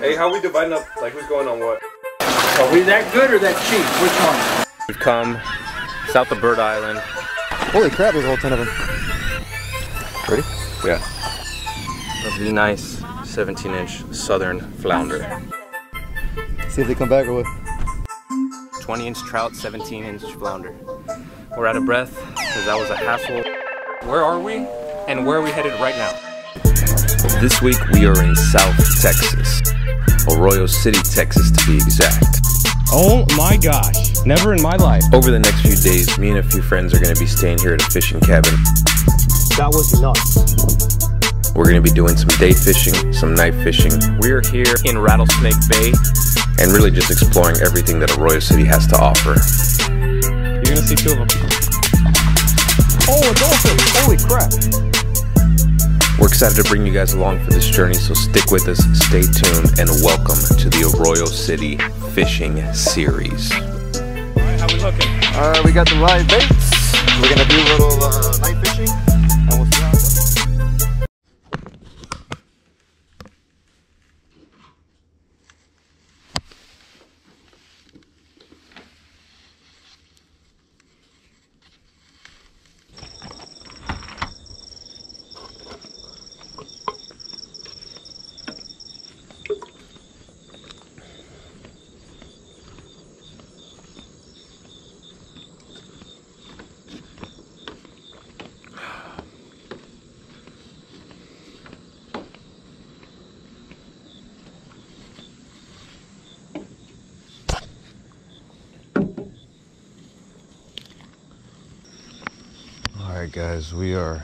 Hey, how we dividing up? Like, who's going on what? Are we that good or that cheap? Which one? We've come south of Bird Island. Holy crap, there's a whole ton of them. Ready? Yeah. A really nice 17 inch southern flounder. See if they come back or what? 20 inch trout, 17 inch flounder. We're out of breath because that was a hassle. Where are we? And where are we headed right now? This week we are in South Texas. Arroyo City, Texas to be exact. Oh my gosh. Never in my life. Over the next few days, me and a few friends are going to be staying here at a fishing cabin. That was nuts. We're going to be doing some day fishing, some night fishing. We're here in Rattlesnake Bay and really just exploring everything that Arroyo City has to offer. You're gonna see two of them. Oh, a dolphin! Holy crap! Excited to bring you guys along for this journey, so stick with us, stay tuned, and welcome to the Arroyo City Fishing Series. Alright, how we looking? Alright, we got the live baits. We're gonna do a little uh, night fishing. And we'll see Alright guys, we are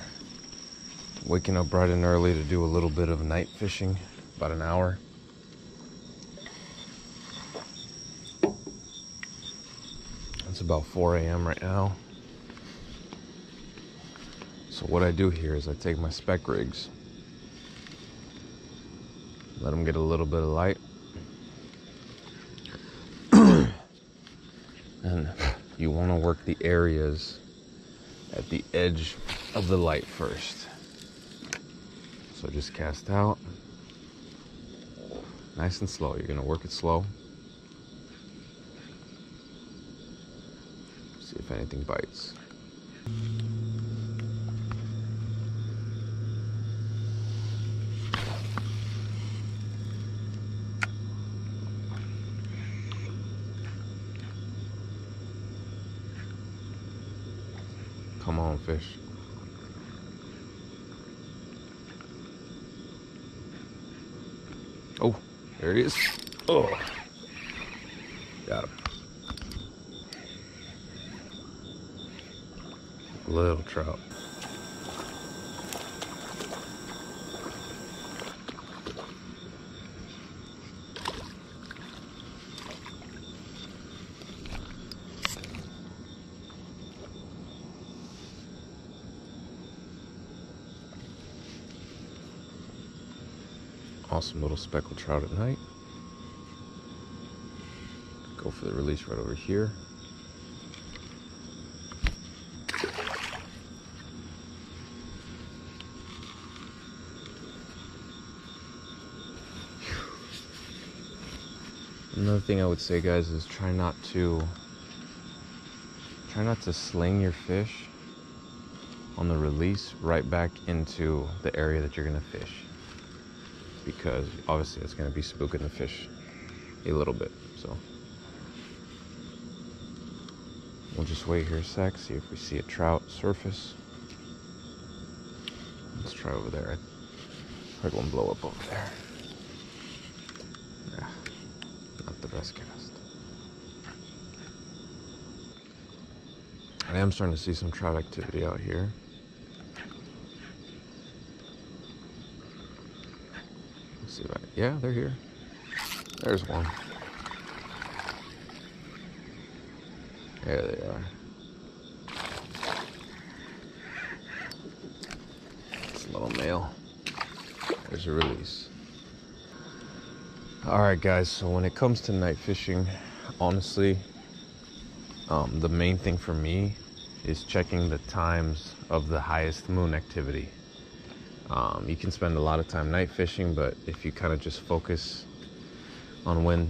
waking up bright and early to do a little bit of night fishing, about an hour. It's about 4 a.m. right now. So what I do here is I take my spec rigs, let them get a little bit of light, and you want to work the areas at the edge of the light first. So just cast out. Nice and slow. You're going to work it slow. See if anything bites. Come on, fish. Oh, there he is. Oh, got him. Little trout. Awesome little speckled trout at night. Go for the release right over here. Another thing I would say, guys, is try not to try not to sling your fish on the release right back into the area that you're gonna fish because obviously it's going to be spooking the fish a little bit. So we'll just wait here a sec, see if we see a trout surface. Let's try over there. I heard one blow up over there. Yeah, not the best cast. I am starting to see some trout activity out here. Let's see if I, yeah, they're here. There's one. There they are. It's a little male. There's a release. All right, guys. So when it comes to night fishing, honestly, um, the main thing for me is checking the times of the highest moon activity. Um, you can spend a lot of time night fishing, but if you kind of just focus on when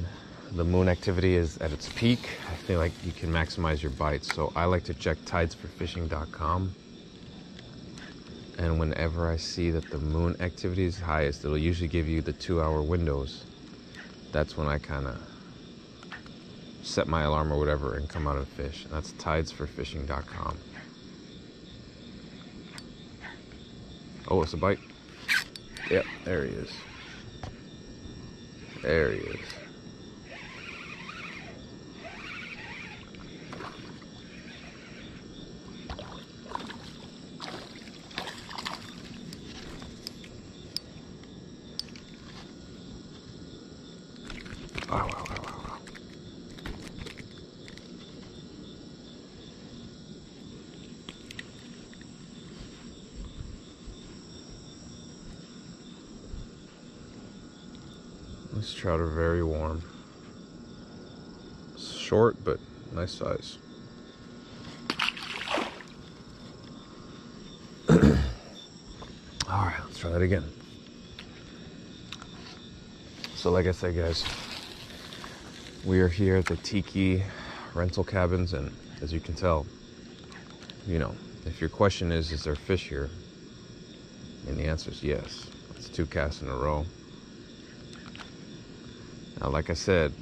the moon activity is at its peak. I feel like you can maximize your bites. So I like to check tidesforfishing.com. And whenever I see that the moon activity is highest, it'll usually give you the two hour windows. That's when I kind of set my alarm or whatever and come out and fish. And That's tidesforfishing.com. Oh, it's a bite. Yep, there he is. There he is. These trout are very warm. Short, but nice size. All right, let's try that again. So, like I said, guys, we are here at the Tiki rental cabins, and as you can tell, you know, if your question is, is there fish here? And the answer is yes. It's two casts in a row. Now, like I said,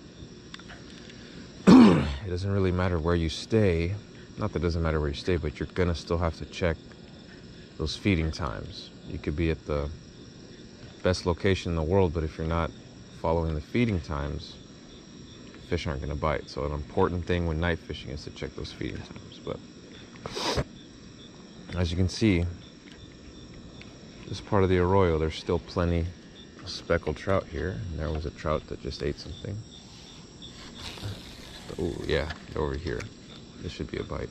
it doesn't really matter where you stay. Not that it doesn't matter where you stay, but you're gonna still have to check those feeding times. You could be at the best location in the world, but if you're not following the feeding times, fish aren't gonna bite. So an important thing when night fishing is to check those feeding times. But as you can see, this part of the arroyo, there's still plenty speckled trout here. And there was a trout that just ate something. Oh yeah, over here. This should be a bite.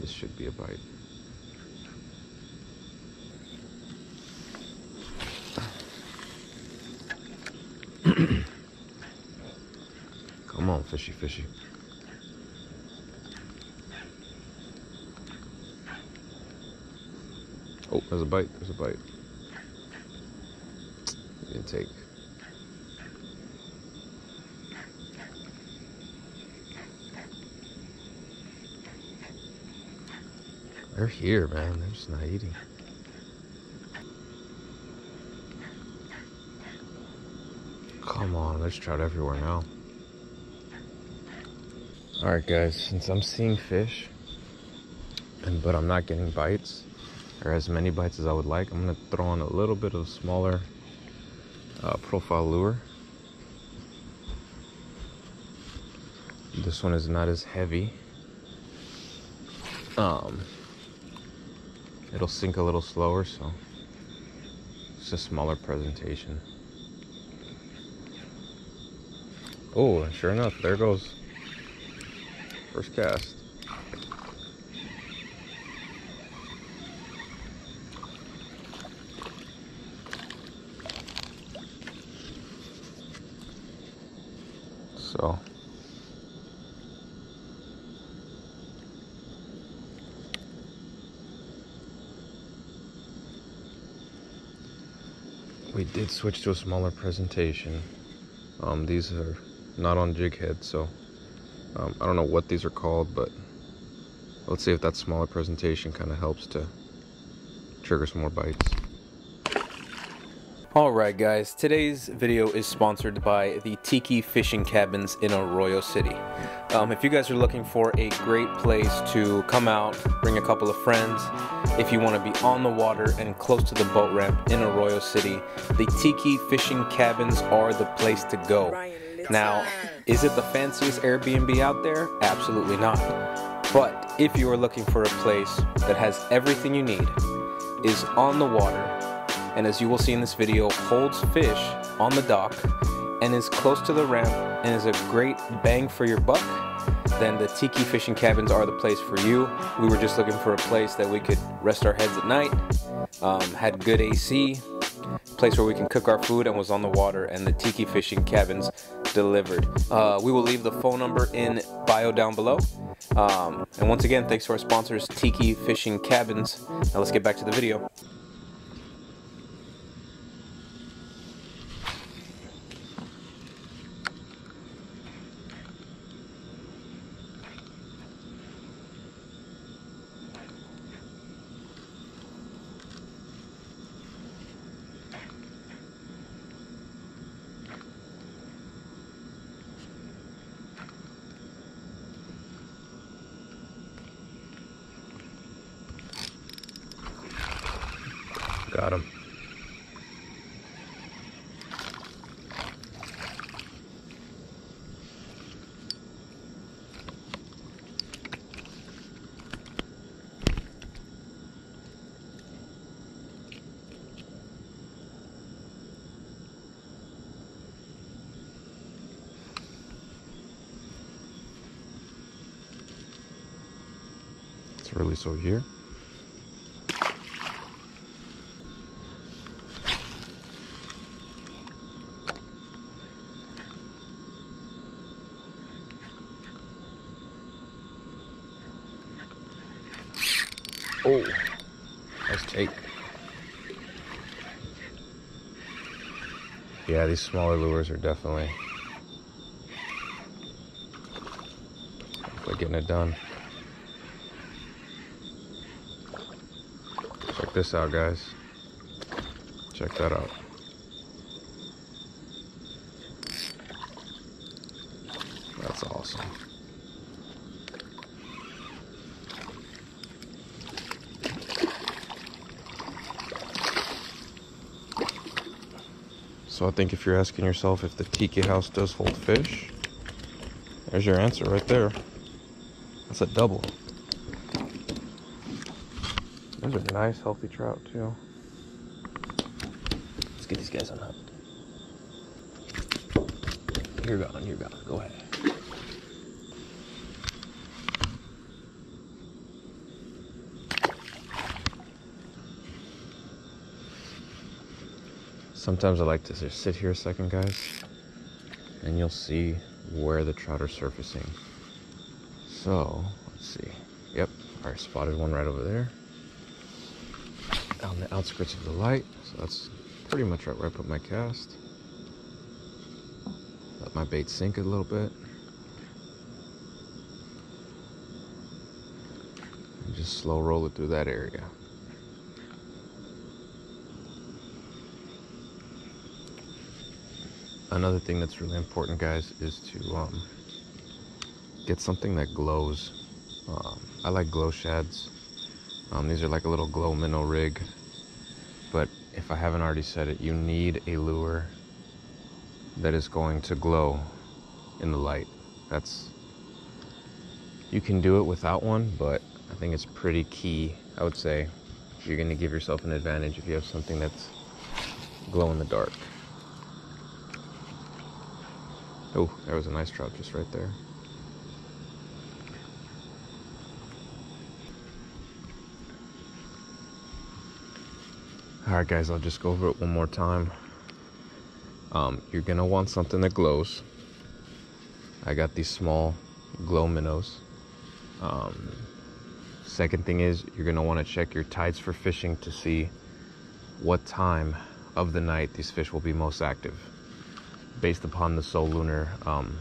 This should be a bite. Come on, fishy, fishy. Oh, there's a bite. There's a bite. Didn't. They're here, man. They're just not eating. Come on, there's trout everywhere now. Alright guys, since I'm seeing fish, and but I'm not getting bites, or as many bites as I would like, I'm gonna throw on a little bit of smaller uh, profile lure. This one is not as heavy. Um, it'll sink a little slower, so it's a smaller presentation. Oh, sure enough, there goes first cast. So we did switch to a smaller presentation. Um, these are not on jig head, so um, I don't know what these are called, but let's see if that smaller presentation kind of helps to trigger some more bites. Alright guys, today's video is sponsored by the Tiki Fishing Cabins in Arroyo City. Um, if you guys are looking for a great place to come out, bring a couple of friends, if you want to be on the water and close to the boat ramp in Arroyo City, the Tiki Fishing Cabins are the place to go. Now, is it the fanciest Airbnb out there? Absolutely not. But if you are looking for a place that has everything you need, is on the water, and as you will see in this video, holds fish on the dock and is close to the ramp and is a great bang for your buck, then the Tiki Fishing Cabins are the place for you. We were just looking for a place that we could rest our heads at night, um, had good AC, place where we can cook our food and was on the water and the Tiki Fishing Cabins delivered. Uh, we will leave the phone number in bio down below. Um, and once again, thanks to our sponsors, Tiki Fishing Cabins. Now let's get back to the video. Got him. Let's release over here. Oh, nice take. Yeah, these smaller lures are definitely like getting it done. Check this out, guys. Check that out. That's awesome. So I think if you're asking yourself if the tiki house does hold fish, there's your answer right there. That's a double. Those are nice, healthy trout too. Let's get these guys on unhooked. You're gone, you're gone. Go ahead. Sometimes I like to just sit here a second, guys, and you'll see where the trout are surfacing. So, let's see. Yep, I spotted one right over there on the outskirts of the light. So that's pretty much right where I put my cast. Let my bait sink a little bit. And just slow roll it through that area. Another thing that's really important, guys, is to um, get something that glows. Um, I like glow shads. Um, these are like a little glow minnow rig. But if I haven't already said it, you need a lure that is going to glow in the light. That's you can do it without one, but I think it's pretty key. I would say you're going to give yourself an advantage if you have something that's glow in the dark. Oh, there was a nice trout just right there. All right, guys, I'll just go over it one more time. Um, you're gonna want something that glows. I got these small glow minnows. Um, second thing is you're gonna want to check your tides for fishing to see what time of the night these fish will be most active, based upon the solar lunar, um,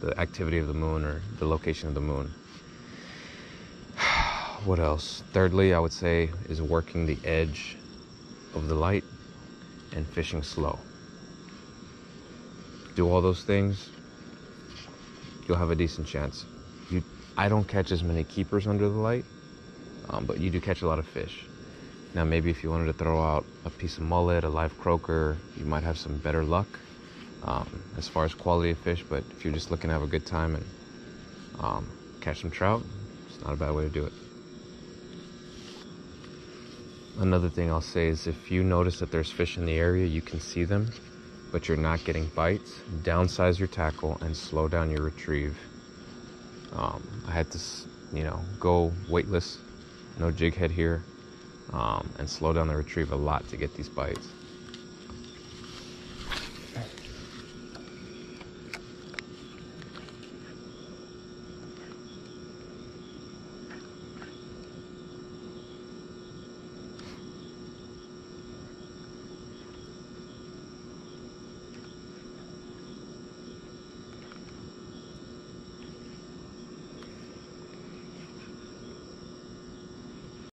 the activity of the moon or the location of the moon. what else? Thirdly, I would say is working the edge of the light and fishing slow. Do all those things, you'll have a decent chance. You, I don't catch as many keepers under the light, um, but you do catch a lot of fish. Now, maybe if you wanted to throw out a piece of mullet, a live croaker, you might have some better luck um, as far as quality of fish. But if you're just looking to have a good time and um, catch some trout, it's not a bad way to do it. Another thing I'll say is if you notice that there's fish in the area, you can see them, but you're not getting bites, downsize your tackle and slow down your retrieve. Um, I had to, you know, go weightless, no jig head here, um, and slow down the retrieve a lot to get these bites.